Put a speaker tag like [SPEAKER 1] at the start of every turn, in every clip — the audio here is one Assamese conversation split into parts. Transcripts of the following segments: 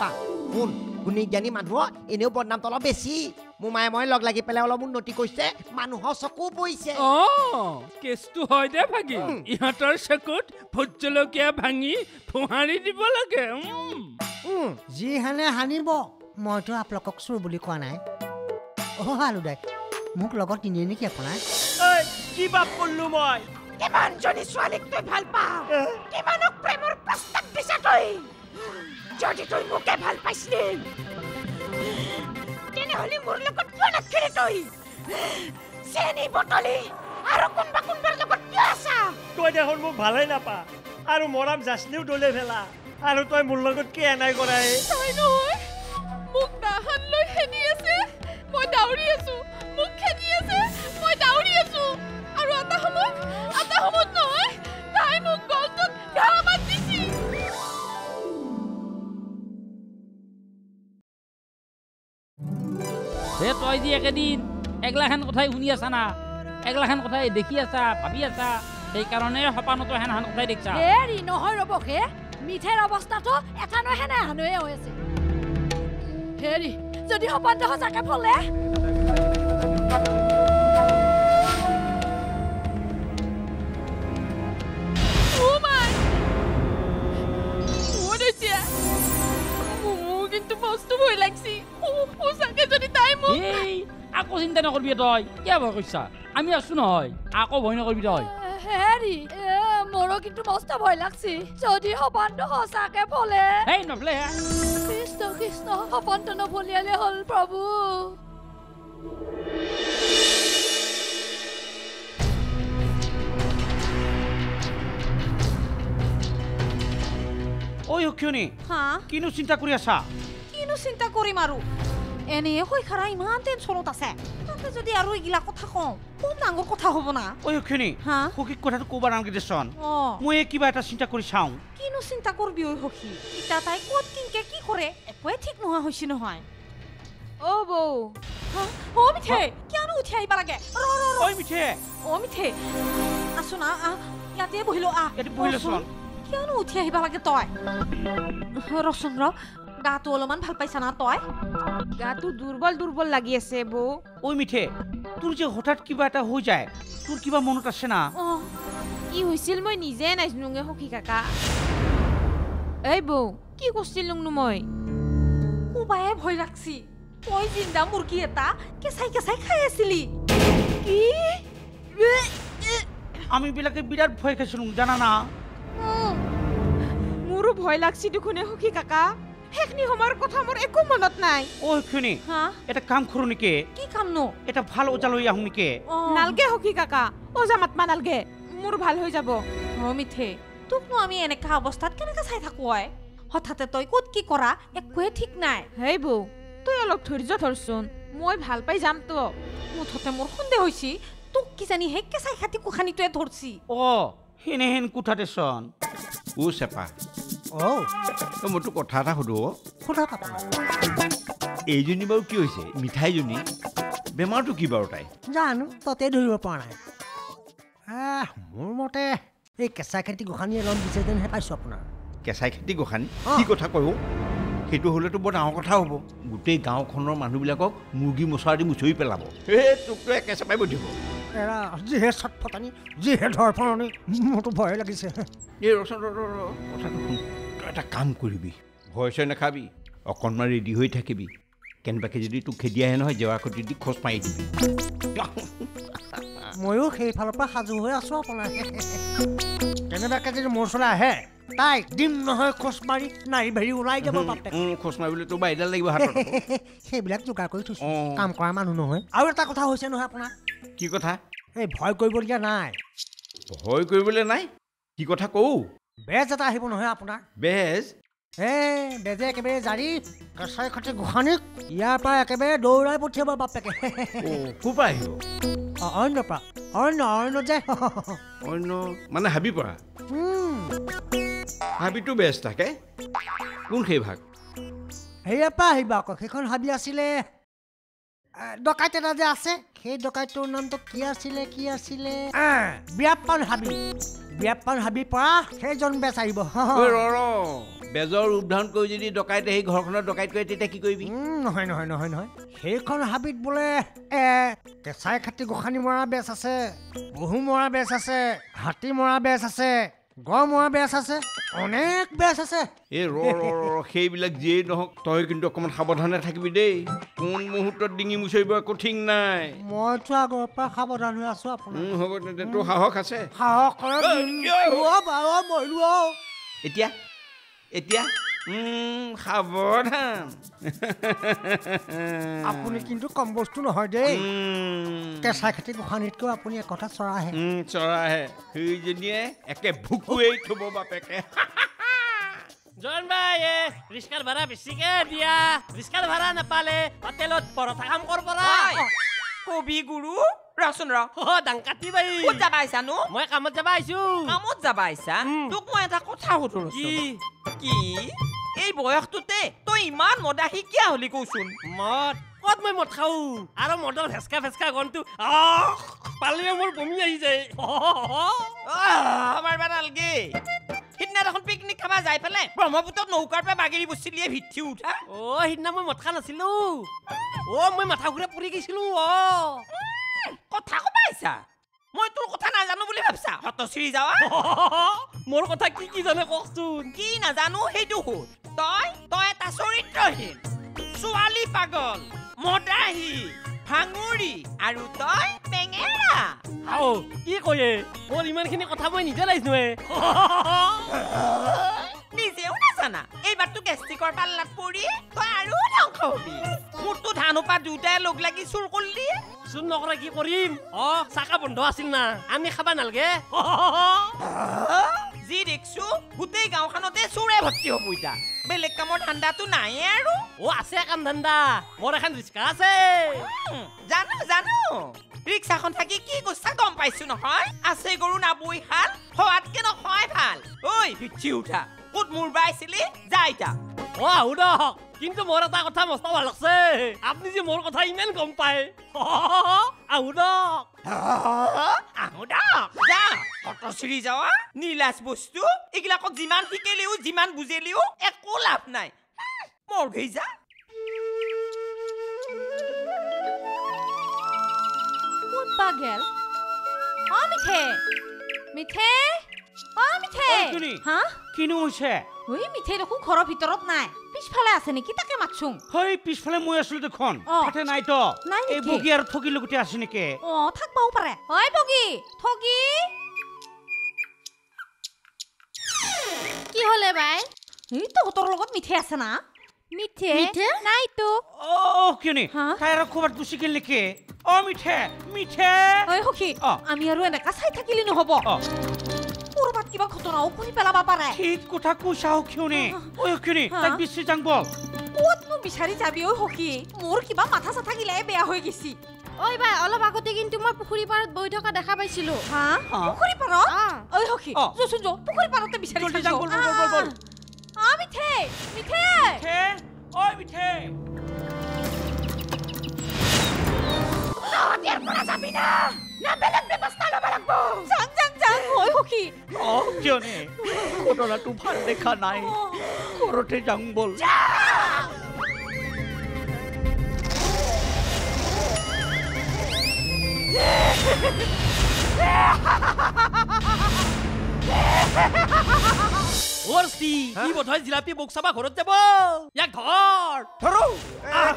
[SPEAKER 1] চেপা শুন গুণী জ্ঞানী মানুহৰ এনেও বদনামটো অলপ বেছি। মোৰ মায়ে মই লগ লাগি পেলাই অলপ উন্নতি কৰিছে মানুহৰ চকু পৰিছে।
[SPEAKER 2] অ কেছটো হয় দে ভাগিন ইহঁতৰ চকুত ভোট জলকীয়া ভাঙি ফোহাৰি দিব লাগে
[SPEAKER 3] যি হানে হানিব মইতো আপোনালোকক চোৰ বুলি কোৱা নাই। অ' আলু দাই মোক লগত নিনিয়ে নেকি আপোনাৰ?
[SPEAKER 4] ঐ কি পাপ কৰিলো মই?
[SPEAKER 1] কিমানজনী ছোৱালীক তই ভাল পাওঁ কিমানক প্ৰেমৰ প্ৰস্তাৱ দিছা তই? যদি তই মোকে ভাল পাইছিলি তেনেহ'লে মোৰ লগত কিয় নাখেলি তই? চেনি বটলি আৰু কোনোবা কোনোবাৰ লগত কিয় আছা?
[SPEAKER 4] তই দেখোন মোক ভালেই নাপা। আৰু মৰাম জাচলিও দলে ভেলা আৰু তই মোৰ লগত কি এনাই কৰাই?
[SPEAKER 5] তাই নহয় মোক নাহান লৈ খেদি আছে। মই দাউৰি আছো।
[SPEAKER 6] হে তই যি একেদিন এগলাখান কথাই শুনি আছা না এগলাখান কথাই দেখি আছা, ভাবি আছা সেইকাৰণে সপানতো সেনাখান কথাই দেখিছা।
[SPEAKER 5] হেৰি নহয় ৰ'ব হে মিঠেৰ অৱস্থাটো এটা নহয় হানুৱে হৈ আছে। হেৰি যদি সপানটো সঁচাকে ফলে! মোৰ কিন্তু বস্তু ভয় লাগছি। সু- সঁচাকে যদি তাই মোক
[SPEAKER 6] এই আকৌ চিন্তা নকৰিবি তই। কিয় ভয় কৰিছা? আমি আছো নহয়। আকৌ ভয় নকৰিবি তই।
[SPEAKER 5] হেৰি মোৰো কিন্তু মস্ত ভয় লাগছি। যদি সপানটো সঁচাকে ফলে
[SPEAKER 6] সেই নফলে হে।
[SPEAKER 5] কৃষ্ণ কৃষ্ণ সপনটো নফলিয়ালে হ'ল প্ৰভু।
[SPEAKER 7] ঐ অক্ষণী
[SPEAKER 8] হা?
[SPEAKER 7] কিনো চিন্তা কৰি আছা?
[SPEAKER 8] কিনো চিন্তা কৰিম আৰু? এনে শৈখাৰা ইমান টেনচনত আছে তাতে যদি আৰু এইগিলা কথা কওঁ খুব ডাঙৰ কথা হ'ব না
[SPEAKER 7] ঐ অক্ষণী
[SPEAKER 8] হা
[SPEAKER 7] সখীক কথাটো ক'ব নালাগে দেচোন মই এই কিবা এটা চিন্তা কৰি চাওঁ
[SPEAKER 8] কিনো চিন্তা কৰবি ঐ সখী ইতা তাই ক'ত কিনকে কি কৰে একোৱে ঠিক নোহোৱা হৈছে নহয় অ বৌ হা? অ মিঠে কিয়নো উঠি আহিব লাগে ৰ ৰ ৰ
[SPEAKER 7] ঐ মিঠে
[SPEAKER 8] অ মিঠে আছো না আহ ইয়াতে বহিলো আহ
[SPEAKER 7] ইয়াতে বহি লৈছোন।
[SPEAKER 8] ৰচোন। কিয়নো উঠি আহিব লাগে তই ৰচোন ৰ গাটো অলপমান ভালো পাইছা না তই?
[SPEAKER 9] গাটো দুৰ্বল দুৰ্বল লাগি আছে বৌ।
[SPEAKER 7] ঐ মিঠে তোৰ যে হঠাৎ কিবা এটা হৈ যায় তোৰ কিবা মনত আছে না?
[SPEAKER 8] অ
[SPEAKER 9] কি হৈছিল মই নিজে নাজানোগে সখী কাকা। এই বৌ কি কৰিছিলোংনো মই?
[SPEAKER 8] কোবায়ে ভয় লাগছি তই জিন্দা মুৰ্গী এটা কেঁচাই কেঁচাই খাই আছিলি। কি?
[SPEAKER 7] আমিবিলাকে বিৰাট ভয় খাইছিলোঁ জানা না?
[SPEAKER 9] মোৰো ভয় লাগছি দেখোনে সখী কাকা। সেইখিনি সময়ৰ কথা মোৰ একো মনত নাই।
[SPEAKER 7] ঐ
[SPEAKER 8] হা?
[SPEAKER 7] এটা কাম কৰোঁ নেকি?
[SPEAKER 8] কি কাম নো?
[SPEAKER 7] এটা ভাল ওজা লৈ আহোঁ নেকি?
[SPEAKER 9] নালগে সখী কাকা অজা মাতমা নালগে মোৰ ভাল হৈ যাব।
[SPEAKER 8] অ মিঠে তোকনো আমি এনেকা অৱস্থাত কেনেকে চাই থাকো ঐ হঠাতে তই ক'ত কি কৰা একোৱে ঠিক নাই।
[SPEAKER 9] হেই বৌ তই অলপ ধৈৰ্য ধৰচোন মই ভাল পাই যামতো
[SPEAKER 8] মুঠতে মোৰ সন্দেহ হৈছি তোক কিজানি সেই কেঁচাই খাটি কোখানীটোৱে ধৰছি।
[SPEAKER 7] অ সেনেহেন কোঠা দেচোন
[SPEAKER 10] ও চেপা।
[SPEAKER 3] অ'
[SPEAKER 10] মই তোক কথা এটা সুধো।
[SPEAKER 3] সোধক আপোনাৰ
[SPEAKER 10] এইজনী বাৰু কি হৈছে? মিঠাইজনী? বেমাৰটো কি বাৰু তাই
[SPEAKER 3] জানো ততে ধৰিব পৰা নাই। আহ, মোৰ মতে এই কেঁচা খেতি গোসাঁনীয়ে লন দিছে যেনহে পাইছোঁ আপোনাৰ।
[SPEAKER 10] কেঁচাই খেতি গোসানী। কি কথা কয়? সেইটো হ'লেতো বৰ ডাঙৰ কথা হ'ব। গোটেই গাঁওখনৰ মানুহবিলাকক মুৰ্গী মছলা দি মুচৰি পেলাব। এই তোকতো একে চেপাই বধিব
[SPEAKER 3] এৰা যিহে চটফটানি যিহে ধৰফৰণি মোৰতো ভয়ে লাগিছে।
[SPEAKER 10] এই ৰচোন ৰ ৰ, ৰ, কথাটো শুন। এটা কাম কৰিবি। ভয় চয় নাখাবি অকণমান ৰেডি হৈ থাকিবি। কেনেবাকৈ যদি তোক খেদি আহে নহয় জেৱা খুটি দি খোজ মাৰি দিবি।
[SPEAKER 3] ময়ো সেইফালৰ পৰা সাজু হৈ আছোঁ আপোনাৰ। কেনেবাকৈ যদি মোৰ ওচৰলৈ আহে তাইক দিম নহয় খোজ মাৰি নাৰী ভাৰি ওলাই যাব
[SPEAKER 10] খোজ মাৰিবলৈ তোৰ বাৰিডাল লাগিব হাতত।
[SPEAKER 3] সেইবিলাক যোগাৰ কৰি থৈছোঁ। কাম কৰা মানুহ নহয়। আৰু এটা কথা হৈছে নহয় আপোনাৰ।
[SPEAKER 10] কি কথা?
[SPEAKER 3] এই ভয় কৰিবলগীয়া নাই।
[SPEAKER 10] ভয় কৰিবলৈ নাই? কি কথা কওঁ?
[SPEAKER 3] বেজ এটা আহিব নহয় আপোনাৰ?
[SPEAKER 10] বেজ?
[SPEAKER 3] বেজে একেবাৰে জাৰি কেঁচাই খতি গোসাঁনীক ইয়াৰ পৰা একেবাৰে দৌৰাই পঠিয়াব বাপেকে।
[SPEAKER 10] ক'ৰ পৰা আহিব?
[SPEAKER 3] অ- অন্যৰ পৰা। অন্য অন্য যে।
[SPEAKER 10] অন্য মানে হাবি পৰা? হাবিটো বেজ থাকে কোন সেই ভাগ?
[SPEAKER 3] হেৰিয়াৰ পৰা আহিব আকৌ সেইখন হাবি আছিলে ডকাইত এটা যে আছে সেই ডকাইটোৰ নামটো কি আছিলে কি আছিলে? এ, বিয়াপ্পান হাবি। বিয়াপ্পান হাবিৰ পৰা সেইজন বেচ আহিব।
[SPEAKER 10] বেজৰ ৰূপ ধাৰণ কৰি যদি ডকাইতে সেই ঘৰখনত ডকাইত কৰে তেতিয়া কি কৰিবি?
[SPEAKER 3] নহয় নহয় নহয় নহয়। সেইখন হাবিত বোলে এ কেঁচাই খাটি গোসানি মৰা বেচ আছে বহু মৰা বেচ আছে হাতী মৰা বেচ আছে গড় মৰা বেচ আছে অনেক বেচ আছে।
[SPEAKER 10] এই ৰ ৰ ৰ, ৰ সেইবিলাক যিয়েই নহওক তই কিন্তু অকণমান সাৱধানে থাকিবি দেই। কোন মুহূৰ্তত ডিঙি মুচৰিব একো ঠিক নাই।
[SPEAKER 3] মইতো আগৰ পৰা সাৱধান হৈ আছো আপোনাৰ।
[SPEAKER 10] হ'ব তেন্তে তোৰ সাহস আছে।
[SPEAKER 3] সাহস।
[SPEAKER 10] এতিয়া এতিয়া। সাৱধান।
[SPEAKER 3] আপুনি কিন্তু কম বস্তু নহয় দেই। কেঁচাই খাটি গোসানিতকৈ আপুনি একথা চৰাহে
[SPEAKER 10] উম, চৰাইহে। সেইজনীয়ে একে ভুকুৱেই থ'ব বাপেকে।
[SPEAKER 4] জয়ন ভাই এ ৰিক্সাৰ ভাড়া বেছিকে দিয়া। ৰিক্সাৰ ভাড়া নাপালে হোটেলত পৰঠা কাম কৰ পৰা
[SPEAKER 11] কবি গুৰু। ৰচোন ৰ
[SPEAKER 4] অ ডাংকাতি বাই
[SPEAKER 11] ক'ত যাবা আহিছানো
[SPEAKER 4] মই কামত যাবা আহিছো
[SPEAKER 11] কামত যাবা আহিছা। তোক মই এটা কথা সুধো
[SPEAKER 4] কি
[SPEAKER 11] কি এই বয়সটোতে তই ইমান মদা শিকিয়া হলি কচোন
[SPEAKER 4] মদ ক'ত মই মদ খাওঁ আৰু মদৰ ভেচকা ভেচকা গনটো আহ পালেও মোৰ বমি আহি যায়
[SPEAKER 11] নালগে সিদিনা দেখোন পিকনিক খাবা যাই পেলাই ব্ৰহ্মপুত্ৰত নৌকাৰ পৰা বাগেৰি বস্তিলিয়ে ভিঠি উঠা
[SPEAKER 4] অ সিদিনা মই মদ খা নাছিলো অ মই মাথা ঘূৰাই পৰি গৈছিলো অ
[SPEAKER 11] কথা কবা আহিছা মই তোৰ কথা নাজানো বুলি ভাবছা হতশ্ৰী যাৱা
[SPEAKER 4] মোৰ কথা কি কি জানে কওকচোন
[SPEAKER 11] কি নাজানো সেইটো সোধ তই তই এটা চৰিত্ৰহীন ছোৱালী পাগল মদাহী ভাঙুৰি আৰু তই বেঙেৰা
[SPEAKER 4] আও কি কয়ে মোৰ ইমানখিনি কথা মই নিজে লাগিছোৱে
[SPEAKER 11] নিজেও নাজানা এইবাৰতো গেষ্টিকৰ পাল্লাত পৰি তই আৰু ধ্বংস হবি মোৰতো ধানোপা দুটাই লগ লাগি চুৰ কৰিলি।
[SPEAKER 4] চোন নকৰা কি কৰিম? অ চাকা বন্ধ আছিল না। আমি খাবা নালগে।
[SPEAKER 11] যি দেখছো গোটেই গাঁওখনতে চোৰে ভৰ্তি হ'ব এতিয়া বেলেগ কামৰ ধান্দাটো নাইয়ে আৰু।
[SPEAKER 4] অ আছে কাম ধান্দা। মোৰ এখন ৰিক্সা আছে।
[SPEAKER 11] জানো জানো। ৰিক্সাখন থাকি কি কৈছা গম পাইছো নহয়। আছে গৰু নাবৈ শাল খোৱাতকে নখোৱাই ভাল। ঐ ভিঠি উঠা। ক'ত মূৰ বাইছিলি যা এতিয়া
[SPEAKER 4] অ আহো দক কিন্তু মোৰ এটা কথা মস্ত ভাল লাগছে আপুনি যে মোৰ কথা ইমান গম পায় আহো দক
[SPEAKER 11] আহো দক যা হতশ্ৰী যাৱা নীলাজ বস্তু এইগিলাকক যিমান শিকিলেও যিমান বুজিলেও একো লাভ নাই মোৰ ঘেই যা
[SPEAKER 8] কোন পাগেল অ মিঠে মিঠে অ মিঠে।
[SPEAKER 7] টুনি।
[SPEAKER 8] হা?
[SPEAKER 7] কিনো হৈছে?
[SPEAKER 8] ঐ মিঠে দেখোন ঘৰৰ ভিতৰত নাই। পিছফালে আছে নেকি? তাকে মাতছোং
[SPEAKER 7] সেই পিছফালে মই আছিলো দেখোন
[SPEAKER 8] অ।
[SPEAKER 7] তাতে নাই তো।
[SPEAKER 8] নাই
[SPEAKER 7] এই? বগী আৰু ঠগি লগতে আছে নেকি?
[SPEAKER 8] অ থাকবাও পাৰে। ঐ বগী ঠগী।
[SPEAKER 9] কি হ'লে বাই?
[SPEAKER 8] এই তহঁতৰ লগত মিঠে আছে না?
[SPEAKER 9] মিঠে?
[SPEAKER 5] মিঠে?
[SPEAKER 9] নাইতো।
[SPEAKER 7] অ কিয়নি?
[SPEAKER 8] হা?
[SPEAKER 7] তাই আৰু ক'ৰবাত গুচি গেল নেকি? অ মিঠে মিঠে।
[SPEAKER 8] ঐ সখী
[SPEAKER 7] অ।
[SPEAKER 8] আমি আৰু এনেকা চাই থাকিলে নহ'ব।
[SPEAKER 7] অ।
[SPEAKER 8] ক'ৰবাত কিবা ঘটনাও শুনি পেলাব পাৰে।
[SPEAKER 7] ঠিক কথা কৈছা অ কিয়নি ঐ কিয়নি
[SPEAKER 8] হা?
[SPEAKER 7] তাক বিচাৰি যাং বল
[SPEAKER 8] ক'তনো বিচাৰি যাবি ঐ সখী? মোৰ কিবা মাথা চাথা গিলাই বেয়া হৈ গৈছি।
[SPEAKER 9] ঐ বাই অলপ আগতে কিন্তু মই পুখুৰী পাৰত বহি থকা দেখা পাইছিলো।
[SPEAKER 8] হা?
[SPEAKER 7] হা?
[SPEAKER 8] পুখুৰী পাৰত?
[SPEAKER 9] অ
[SPEAKER 8] ঐ সখী
[SPEAKER 7] অ।
[SPEAKER 8] যোচোন যো পুখুৰী পাৰতে বিচাৰি
[SPEAKER 7] জলদি
[SPEAKER 8] চাইছো।
[SPEAKER 7] যাং বল বল বল, বল বল।
[SPEAKER 8] আ মিঠে মিঠে।
[SPEAKER 7] মিঠে? ঐ মিঠে।
[SPEAKER 8] যাং যাং যাং ঐ সখী
[SPEAKER 7] অ কিয়নি ঘটনাটো ভাল দেখা নাই। ঘৰতে যাং! বল
[SPEAKER 4] কি জিলাপি বুক চাবা ঘৰত যাব? ধৰো।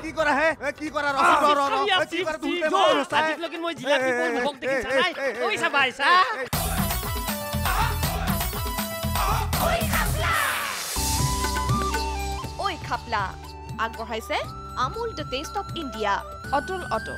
[SPEAKER 1] কি কৰা হে? কি কৰা কি কৰা?
[SPEAKER 4] আজিলৈকে মই জিলাপি দেখিছা নাই? ঐ চাবা
[SPEAKER 5] খাপলা আগবঢ়াইছে Amul the taste of India Atal auto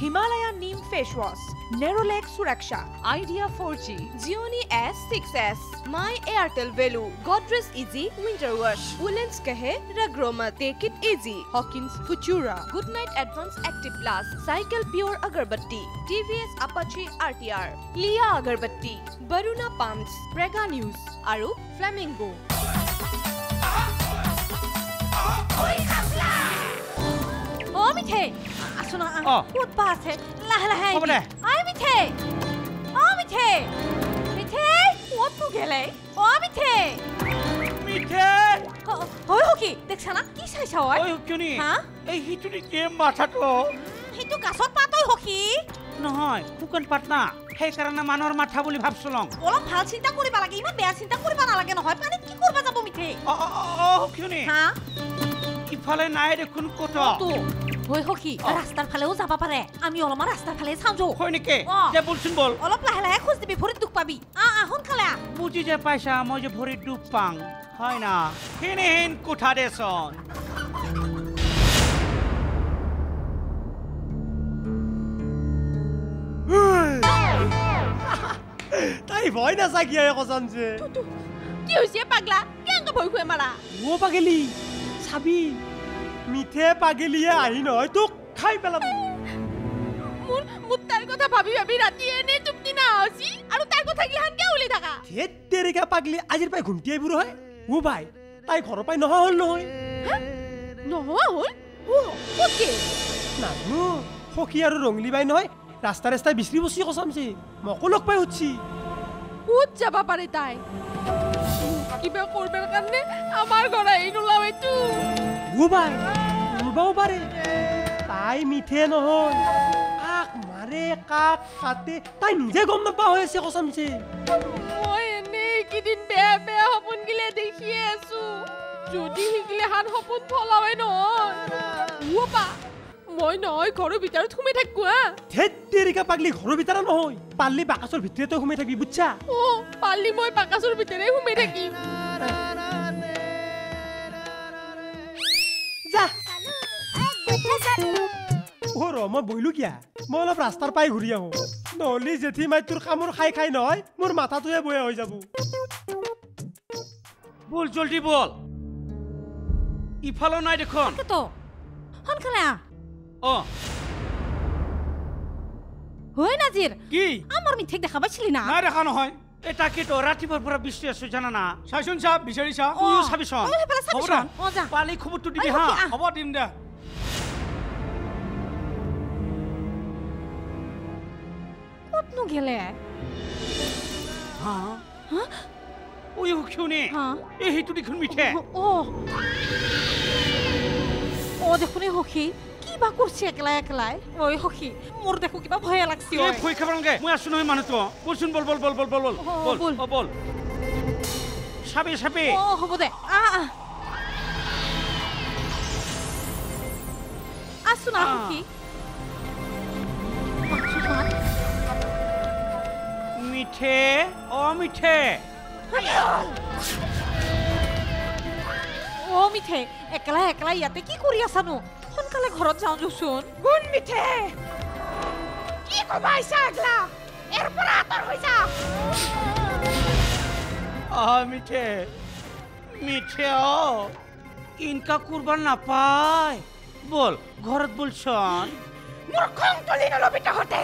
[SPEAKER 5] Himalaya neem face wash Nerolac Suraksha Idea for G Gionee S six S My Airtel value Godrej easy winter wash woollens কাহে ৰগ্ৰমা take it easy Hawkins Futura good night advance active plus cycle pure agarbatti TVS Apache R T R লিয়া agarbatti Varuna pumps Prega News আৰু ফ্লেমিংগো
[SPEAKER 8] অ মিঠে আছো না
[SPEAKER 7] অ।
[SPEAKER 8] ক'ত বা আছে লাহে লাহে আই মিঠে অ মিঠে মিঠে ক'তনো গেলে? অ মিঠে।
[SPEAKER 7] মিঠে।
[SPEAKER 8] হয় সখী দেখছা না কি চাইছা হয়
[SPEAKER 7] ঐ কিয়নি?
[SPEAKER 8] হা?
[SPEAKER 7] এই সিটোনি কেম মাথাটো?
[SPEAKER 8] সেইটো গাছত পাতই সখী
[SPEAKER 7] নহয় শুকান পাত না। সেইকাৰণে মানুহৰ মাথা বুলি ভাবছিলং
[SPEAKER 8] অলপ ভালো চিন্তা কৰিব লাগে ইমান বেয়া চিন্তা কৰিব নালাগে নহয় পানীত কি কৰিব যাব মিঠে?
[SPEAKER 7] অ অ, অ, অ
[SPEAKER 8] হা?
[SPEAKER 7] ইফালে নাই দেখোন ক'ত।
[SPEAKER 8] তো হয় সখী ৰাস্তাৰ ফালেও যাব পাৰে। আমি অলপমান ৰাস্তাৰ ফালে চাওঁ যৌ।
[SPEAKER 7] হয় নেকি? বলচোন বল।
[SPEAKER 8] অলপ লাহে লাহে খোজ দিবি ভৰিত দুখ পাবি। আহ আহ সোনকালে আহ
[SPEAKER 7] বুজি যে পাইছা মই যে ভৰিত ডুব পাং হয় না? সেনেহেন কোঠা দেচোন
[SPEAKER 12] তাই ভয় নাচাকিয়াই কচন যে।
[SPEAKER 5] কি হৈছে পাগলা? কেনেকৈ ভয় খুৱাই মাৰা?
[SPEAKER 12] ও পাগেলি চাবি। মিঠে পাগেলিয়ে আহি নহয় তোক খাই পেলাব
[SPEAKER 5] মোৰ মোৰ তাইৰ কথা ভাবি ভাবি ৰাতি এনেই টোপনি নাহা হৈছি আৰু তাইৰ কথা গিলাখান কিয় ওলাই থাকা?
[SPEAKER 12] ধেত তেৰিকা পাগলি আজিৰ পাই ঘুমটি আহিবোৰ হয় ও ভাই তাই ঘৰৰ পৰাই নহা হ'ল নহয়।
[SPEAKER 5] নোহোৱা হ'ল? ও, ক'ত গে?
[SPEAKER 12] নাজানো সখী আৰু ৰঙলি বাই নহয় ৰাস্তা ৰাস্তাই বিচৰি বচি কচামছে মকো লগ পাই উঠছি।
[SPEAKER 5] ক'ত যাব পাৰে তাই। কিবা কৰিবৰ কাৰণে আমাৰ ঘৰ আহি নোলাও এইটো।
[SPEAKER 12] ও ভাই উৰবাও পাৰে। তাই মিঠে নহয়। কাক মাৰে কাক কাটে তাই নিজে গম নাপা হৈ আছে কচামছে
[SPEAKER 5] মই এনেই এইকেইদিন বেয়া বেয়া সপোন গিলে দেখিয়ে আছো। যদি সিগিলাখান সপোন ফলাওৱে নহয়। মই নহয় ঘৰৰ ভিতৰত সোমাই থাকো হা।
[SPEAKER 12] ধেত তেৰিকা পাগলি ঘৰৰ ভিতৰত নহয়। পাৰলি বাকচৰ ভিতৰতে সোমাই থাকিবি বুজছা
[SPEAKER 5] অ পালি মই বাকাচৰ ভিতৰে সোমাই থাকিম।
[SPEAKER 12] যা। অ ৰ মই বহিলো কিয়া? মই অলপ ৰাস্তাৰ পাই ঘূৰি আহোঁ। নহ'লে জেঠি মাই তোৰ কামোৰ খাই খাই নহয় মোৰ মাথাটোৱে বয়া হৈ যাব।
[SPEAKER 7] বল জলদি বল। ইফালেও নাই দেখোন।
[SPEAKER 8] তো সোনকালে আহ।
[SPEAKER 7] অ
[SPEAKER 8] হয় নাজিৰ
[SPEAKER 7] কি?
[SPEAKER 8] আমাৰ মিঠেক দেখা পাইছিলি না?
[SPEAKER 7] নাই দেখা নহয়। এই তাকেতো ৰাতিপুৱাৰ পৰা বৃষ্টি আছো জানা না?
[SPEAKER 2] চাইচোন চাপ বিচাৰি চা
[SPEAKER 8] অ,
[SPEAKER 7] তুমিও চাবিচোন।
[SPEAKER 8] অ, সেইফালে
[SPEAKER 2] হ'ব
[SPEAKER 8] চাবিচোন।
[SPEAKER 2] দে।
[SPEAKER 8] অ, যা।
[SPEAKER 7] পালি খবৰটো দিবি
[SPEAKER 8] অ,
[SPEAKER 7] হা।
[SPEAKER 8] সখী, আহ।
[SPEAKER 2] হ'ব দিম দে।
[SPEAKER 8] ক'তনো গেলে?
[SPEAKER 7] হা?
[SPEAKER 8] হা?
[SPEAKER 7] ঐ সুখীয়নি
[SPEAKER 8] হা?
[SPEAKER 7] এই সেইটো দেখোন মিঠে।
[SPEAKER 8] অ। অ দেখোন এই সখী। কি বা কৰিছে একলাই একলাই? ঐ সখী মোৰ দেখো কিবা ভয়ে লাগছি
[SPEAKER 7] এই
[SPEAKER 8] ঐ।
[SPEAKER 7] ভয় খাব নালাগে। মই আছো নহয় মানুহটো। বলচোন বল বল বল বল বল বল।
[SPEAKER 8] অ,
[SPEAKER 7] বল
[SPEAKER 8] বল।
[SPEAKER 7] অ বল। চাবি চাবি।
[SPEAKER 8] অ হ'ব দে। আহ আহ আছো না
[SPEAKER 7] আহ।
[SPEAKER 8] সখী। মাতছো মাত।
[SPEAKER 7] মিঠে অ মিঠে
[SPEAKER 8] অ মিঠে একলাই একলাই ইয়াতে কি কৰি আছানো? সোনকালে ঘৰত যাওঁ যোচোন
[SPEAKER 5] গুণ মিঠে। কি কবা আহিছা আগলা? এৰ পৰা আঁতৰ হৈ যা।
[SPEAKER 7] আ মিঠে মিঠে অ। ইনকা কুরবান নাপায়। বল ঘৰত বলছন
[SPEAKER 5] মোৰ খং তুলি নলবি তহঁতে।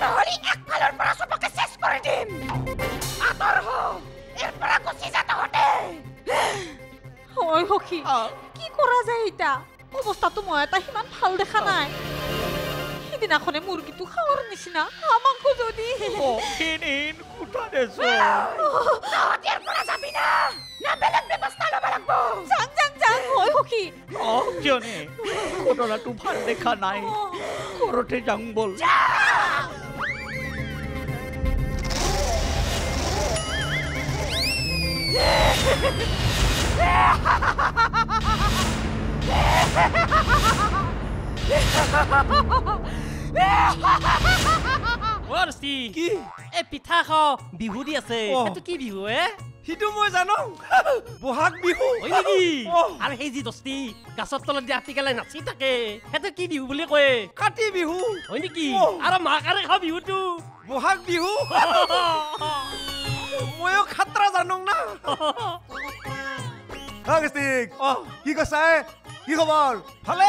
[SPEAKER 5] নহ'লে একফালৰ পৰা চবকে চেচ কৰি দিম। আঁতৰ হ এৰ পৰা গুচি যা তহঁতে।
[SPEAKER 8] ঐ সখী কি কৰা যায় এতিয়া অৱস্থাটো মই এটা সিমান ভাল দেখা নাই। সিদিনাখনে মুৰ্গীটো খাৱাৰ নিচিনা আমাকো যদি।
[SPEAKER 7] ঘটনাটো ভাল দেখা নাই। ঘৰতে যাং বল।
[SPEAKER 4] অৰচি কি? এ পিঠা খাওঁ বিহু দি আছে।
[SPEAKER 12] অ।
[SPEAKER 4] সেইটো কি বিহু এ?
[SPEAKER 12] সিটো মই জানো। বহাগ বিহু।
[SPEAKER 4] হয় নেকি। আৰু সেই যি দস্তি গাছৰ তলত যে আটিকালে নাচি থাকে। সেইটো কি বিহু বুলি কয়?
[SPEAKER 12] কাতি বিহু।
[SPEAKER 4] হয় নেকি। আৰু মাকাৰে খাওঁ বিহুটো।
[SPEAKER 12] বহাগ বিহু। ময়ো খাতৰা জানো না।
[SPEAKER 13] কি কৈছা? কি খবৰ?
[SPEAKER 12] ভালে?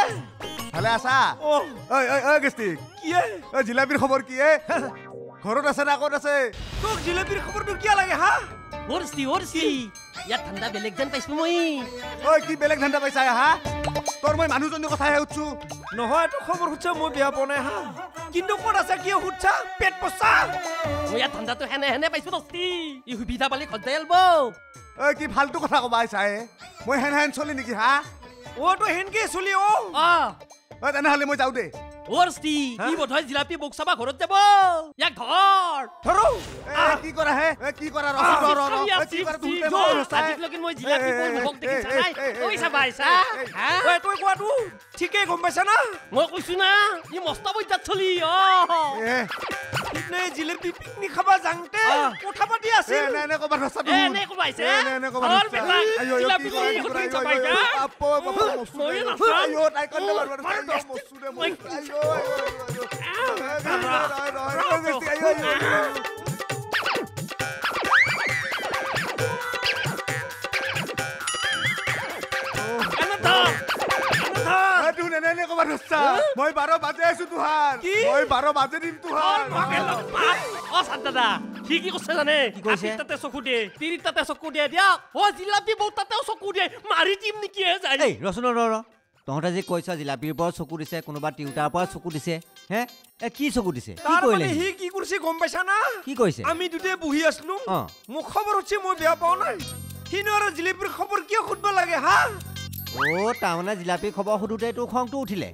[SPEAKER 13] ভালে আছা?
[SPEAKER 12] অ।
[SPEAKER 13] ঐ ঐ ঐ গেষ্টিক
[SPEAKER 12] কি এ?
[SPEAKER 13] ঐ জিলাপিৰ খবৰ কি এ? ঘৰত আছে না ক'ত আছে?
[SPEAKER 12] তোক জিলেপিৰ খবৰটো কিয় লাগে হা?
[SPEAKER 4] অৰচি অৰচি। ইয়াত ঠাণ্ডা বেলেগ যেন পাইছো মই।
[SPEAKER 13] ঐ কি বেলেগ ধান্দা পাইছা হা? তোৰ মই মানুহজনীৰ কথাহে সুধছো।
[SPEAKER 12] নহয় এইটো খবৰ সুধছা মই বেয়া পোৱা নাই হা? কিন্তু ক'ত আছে কিয় সুধছা? পেট পচা?
[SPEAKER 4] মই ইয়াত ঠাণ্ডাটো হেনে হেনে পাইছো দস্তি। ই সুবিধা পালি খজ্জাই আলব
[SPEAKER 13] ঐ কি ফাল্টু কথা ক'বা আহিছাহে মই হেন হেন চলি নেকি হা?
[SPEAKER 12] অ' তই সেনকে চলি অ
[SPEAKER 13] ঐ তেনেহ'লে দে
[SPEAKER 4] দস্তি ই বোধহয় জিলাপি মোক চাবা ঘৰত যাব ইয়াক ধৰ
[SPEAKER 13] ধৰো কি কৰা হে এ, কি কৰা ৰ ৰ ৰ এ, কি কৰা মই ৰচাই।
[SPEAKER 4] আজিলৈকে মই জিলাপি
[SPEAKER 13] এ, এ,
[SPEAKER 4] কৈ মুখক
[SPEAKER 13] এ,
[SPEAKER 4] দেখিছা
[SPEAKER 13] এ,
[SPEAKER 4] নাই
[SPEAKER 13] এ, এ,
[SPEAKER 4] ঐ
[SPEAKER 13] এ,
[SPEAKER 4] চাবা আহিছা
[SPEAKER 13] এ,
[SPEAKER 4] হা?
[SPEAKER 12] ঐ তই কোৱাটো ঠিকেই গম পাইছা না
[SPEAKER 4] মই কৈছো না ই মস্ত বৈদ্যাত চলি অ
[SPEAKER 12] সিদিনাই জিলেপি পিকনিক খাবা যাওঁতে কথা পাতি
[SPEAKER 13] এ, ৰচা
[SPEAKER 4] এ, এনে ক'ৰবাত আহিছে?
[SPEAKER 13] এ, এনে এনে ক'ৰবাত
[SPEAKER 4] ধৰ
[SPEAKER 13] ৰচা।
[SPEAKER 4] বেটা,
[SPEAKER 13] আইঅ, আইঅ,
[SPEAKER 4] জিলাপি
[SPEAKER 13] কি কৰা,
[SPEAKER 4] লৈ
[SPEAKER 13] কি কৰা,
[SPEAKER 4] ঘূৰি
[SPEAKER 13] আইঅ,
[SPEAKER 4] যাবা
[SPEAKER 13] আইঅ,
[SPEAKER 4] এতিয়া?
[SPEAKER 13] আইঅ, আপো, আপো, মস্ত
[SPEAKER 4] মই
[SPEAKER 13] দে।
[SPEAKER 4] নাচাওঁ।
[SPEAKER 13] তাই বাৰ বাৰ
[SPEAKER 4] মাৰ
[SPEAKER 13] আইঅ,
[SPEAKER 4] দস্তি।
[SPEAKER 13] মস্ত দে,
[SPEAKER 4] মই-
[SPEAKER 13] মই বাৰ বাজে আছো তোহাৰ মই বাৰ বাজে দিম তোহাৰ
[SPEAKER 4] দাদা সি কি কৈছে জানে তাতে চকু দিয়ে তিৰিৰ তাতে চকু দিয়ে দিয়ক অ জিলাপি বৌ তাতেও চকু দিয়ে মাৰি দিম নেকি
[SPEAKER 1] ৰচোন। ৰ তহঁতে যে কৈছ জিলাপিৰ ওপৰত চকু দিছে কোনোবা তিউতাৰ ওপৰত চকু দিছে হে? এ কি চকু দিছে? কি কৰিলে? সি?
[SPEAKER 12] সি কি কৰিছে গম পাইছা না
[SPEAKER 1] কি কৰিছে
[SPEAKER 12] আমি দুটাই বহি আছিলো। মোক খবৰ হৈছে মই বেয়া পাওঁ নাই। সিনো আৰু জিলেপিৰ খবৰ কিয় সুধিব লাগে হা?
[SPEAKER 1] অ' তাৰমানে জিলাপিৰ খবৰ সোধোতে তোৰ খংটো উঠিলে।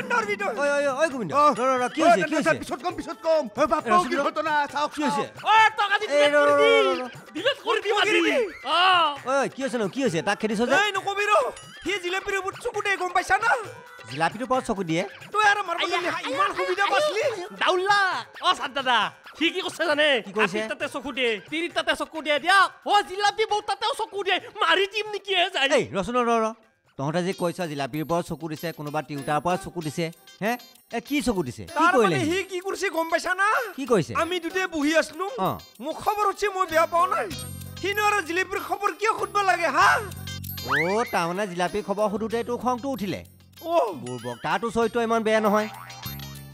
[SPEAKER 12] কিমান দৰবি তই
[SPEAKER 1] ঐ ঐ ঐ গোবিন্দ
[SPEAKER 13] অ,
[SPEAKER 1] ৰ ৰ ৰ কি হৈছে কি
[SPEAKER 13] তেন্তে
[SPEAKER 1] হৈছে
[SPEAKER 13] পিছত কম পিছত কম ঐ, বাপ,
[SPEAKER 1] ৰচোন
[SPEAKER 13] কি
[SPEAKER 1] ৰ।
[SPEAKER 13] ঘটনা চাওক
[SPEAKER 1] কি হৈছে
[SPEAKER 4] অ টকা দি
[SPEAKER 1] এই
[SPEAKER 4] ডিলেট
[SPEAKER 1] ৰ
[SPEAKER 4] কৰি
[SPEAKER 1] ৰ
[SPEAKER 4] দি
[SPEAKER 1] ৰ ৰ।
[SPEAKER 4] ডিলেট কৰি দিম আজি
[SPEAKER 12] কৰি দি।
[SPEAKER 4] অ
[SPEAKER 1] ঐ কি হৈছে নো কি হৈছে তাক খেদিছ যে
[SPEAKER 12] এই নকবি ৰ সি জিলেপিৰ ওপৰত চকু দিয়ে গম পাইছা না
[SPEAKER 1] জিলাপিটোৰ ওপৰত চকু দিয়ে
[SPEAKER 12] তই আৰু মাৰিব ইমান সুবিধা পাইছিলি
[SPEAKER 4] দাউলা অ চান দাদা সি কি কৈছে জানে
[SPEAKER 1] কি কৈছে?
[SPEAKER 4] আপিৰ তাতে চকু দিয়ে তিৰিৰ তাতে চকু দিয়ে দিয়ক অ জিলাপি বৌ তাতেও চকু দিয়ে মাৰি দিম নেকি হে যায়
[SPEAKER 1] এই ৰচোন ৰ ৰ তহঁতে যে কৈছ জিলাপিৰ ওপৰত চকু দিছে কোনোবা তিউতাৰ ওপৰত চকু দিছে হে? এ কি চকু দিছে? কি কৰিলে সি?
[SPEAKER 12] কি কৰিছে গম পাইছা না?
[SPEAKER 1] কি কৰিছে?
[SPEAKER 12] আমি দুটাই বহি আছিলো। মোক খবৰ হৈছে মই বেয়া পাওঁ নাই। সিনো আৰু জিলেপিৰ খবৰ কিয় সুধিব লাগে হা?
[SPEAKER 1] অ' তাৰমানে জিলাপিৰ খবৰ সোধোতে তোৰ খংটো উঠিলে।
[SPEAKER 12] অ।
[SPEAKER 1] বুৰ্বক তাতো চৰিত্ৰ ইমান বেয়া নহয়।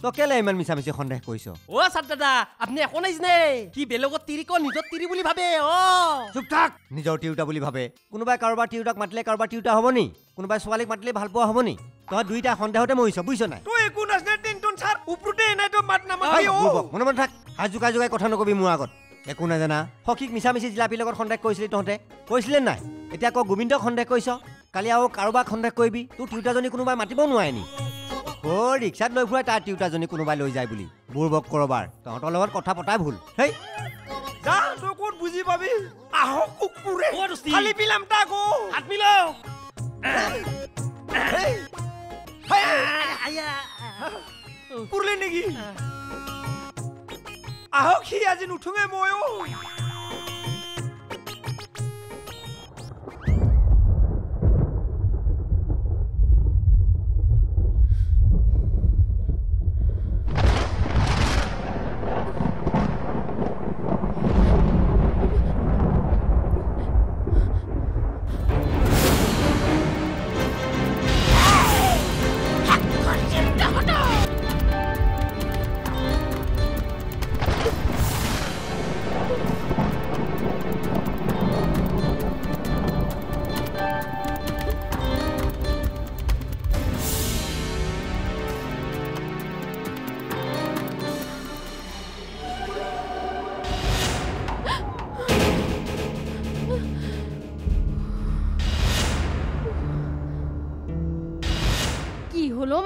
[SPEAKER 1] তই কেলে ইমান মিছা মিছি সন্দেহ কৰিছ?
[SPEAKER 4] অ চান দাদা আপুনি একো নাই। জানে কি বেলেগত তিৰিক নিজৰ তিৰি বুলি ভাবে অ।
[SPEAKER 1] চুপ থাক নিজৰ তিৰোতা বুলি ভাবে। কোনোবাই কাৰোবাৰ তিৰোতাক মাতিলে কাৰোবাৰ তিৰোতা হ'ব নি? কোনোবাই ছোৱালীক মাতিলে ভাল পোৱা হ'ব নি? তই দুইটা সন্দেহতে মৰিছ বুজিছ নাই?
[SPEAKER 12] তই একো নাজানে টেনটন ছাৰ ওপৰতে এনাই তই মাত অ।
[SPEAKER 1] বুৰ্বক, মনে মনে থাক। হাত জোকাই জোকাই কথা নকবি মোৰ আগত। একো নাজানা। সখীক মিছা মিছি জিলাপিৰ লগত সন্দেহ কৰিছিলি তহঁতে। কৈছিলে নাই? এতিয়া আকৌ গোবিন্দক সন্দেহ কৰিছ? কালি আৰু কাৰোবাক সন্দেহ কৰিবি। তোৰ তিৰোতাজনী কোনোবাই মাতিব নোৱাৰে নি? অ' ৰিক্সাত লৈ ফুৰাই তাৰ তিৰোতাজনী কোনোবাই লৈ যায় বুলি। বুৰ্বক কৰবাৰ। তহঁতৰ লগত কথা পতাই ভুল। হেই!
[SPEAKER 12] ক'ত বুজি পাবি? আহক কুকুৰে।
[SPEAKER 4] অ দস্তি
[SPEAKER 12] খালি পিলাম তাক অ।
[SPEAKER 4] হাত মিলাও
[SPEAKER 12] পুৰলে নেকি? আহক সি আজি নুঠোঙে মই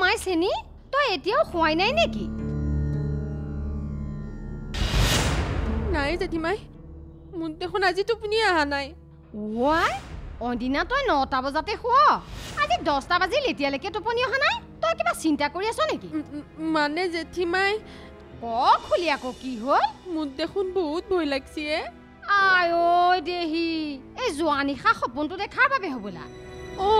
[SPEAKER 9] মাই চেনি তই এতিয়াও খোৱাই নাই নেকি?
[SPEAKER 5] নাই জেঠিমাই মোক দেখোন আজি টোপনি অহা নাই।
[SPEAKER 9] ৱাই অদিনা তই নটা বজাতে শুৱ। আজি দহটা বাজিল এতিয়ালৈকে টোপনি অহা নাই। তই কিবা চিন্তা কৰি আছ নেকি?
[SPEAKER 5] মানে জেঠিমাই
[SPEAKER 9] ক খুলি আকৌ কি হ'ল?
[SPEAKER 5] মোক দেখোন বহুত ভয় লাগছে।
[SPEAKER 9] আই ঐ দেহি এই যোৱা নিশা সপোনটো দেখাৰ বাবে হ'বলা।
[SPEAKER 5] অ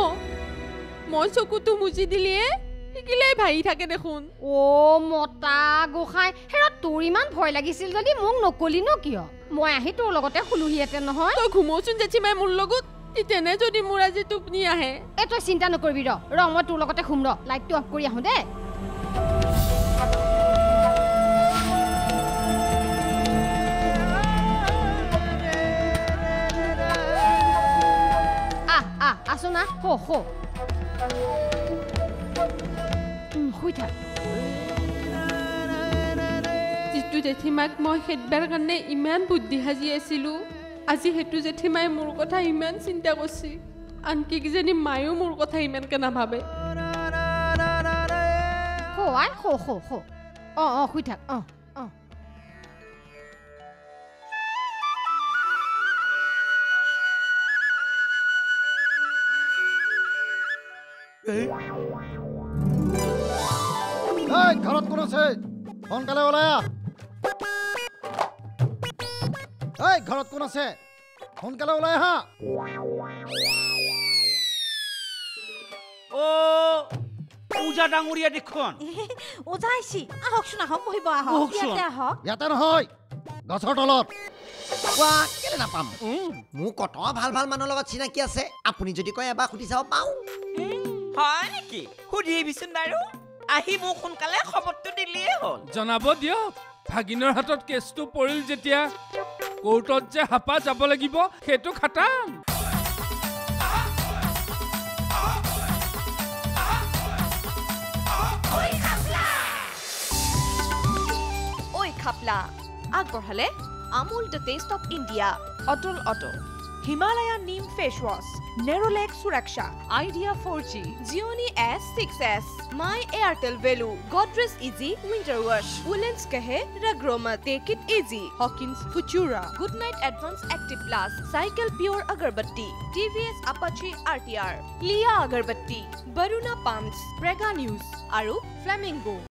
[SPEAKER 5] মই চকুটো মুচি দিলিয়ে। শিকিলেই ভাহি থাকে দেখোন।
[SPEAKER 9] অ' মতা গোসাঁই হেৰ তোৰ ইমান ভয় লাগিছিল যদি মোক নকলি ন কিয়? মই আহি তোৰ লগতে শুলোহিহেঁতেন নহয়।
[SPEAKER 5] তই ঘুমচোন জেঠিমাই মোৰ লগত তেনে যদি মোৰ আজি টোপনি আহে।
[SPEAKER 9] এই তই চিন্তা নকৰিবি ৰ ৰ মই তোৰ লগতে শুম ৰ লাইটটো অফ কৰি আহোঁ দেই আহ আহ আছো না উম, শুই থাক
[SPEAKER 5] যিটো জেঠীমাক মই খেদবাৰ কাৰণে ইমান বুদ্ধি সাজি আছিলোঁ আজি সেইটো জেঠীমাই মোৰ কথা ইমান চিন্তা কৰিছে আনকি কিজানি মায়েও মোৰ কথা ইমানকে নাভাবে
[SPEAKER 9] আই অঁ অঁ শুই থাক অঁ অঁ
[SPEAKER 14] এই ঘৰত কোন আছে? সোনকালে ওলাই আহ এই ঘৰত কোন আছে? সোনকালে ওলাই আহা।
[SPEAKER 7] অ পূজা ডাঙৰীয়া দেখোন।
[SPEAKER 8] ওজা আহিছি আহকচোন আহক বহিব আহক। ইয়াতে আহক।
[SPEAKER 14] ইয়াতে নহয় গছৰ তলত।
[SPEAKER 1] কোৱা কেলে নাপাম? মোৰ কত ভাল ভাল মানুহৰ লগত চিনাকি আছে? আপুনি যদি কয় এবাৰ সুধি চাব পাওঁ।
[SPEAKER 11] হয় নেকি? সুধি আহিবিচোন বাৰু। আহি মোক সোনকালে খবৰটো দিলেই হ'ল।
[SPEAKER 2] জনাব দিয়ক ভাগিনৰ হাতত কেছটো পৰিল যেতিয়া কোৰ্টত যে হাপা যাব লাগিব সেইটো খাটাম
[SPEAKER 15] ঐ খাপলা আগবঢ়ালে Amul the taste of India. Atal Atal. Face wash Nerolac Suraksha Idea for G Gionee S six S My Airtel value Godrej easy winter wash woollens কাহে ৰগ্ৰমা take it easy Hawkins Futura good night advance active plus cycle pure agarbatti TVS Apache R T R লিয়া agarbatti Varuna pumps Prega News আৰু ফ্লেমিংগো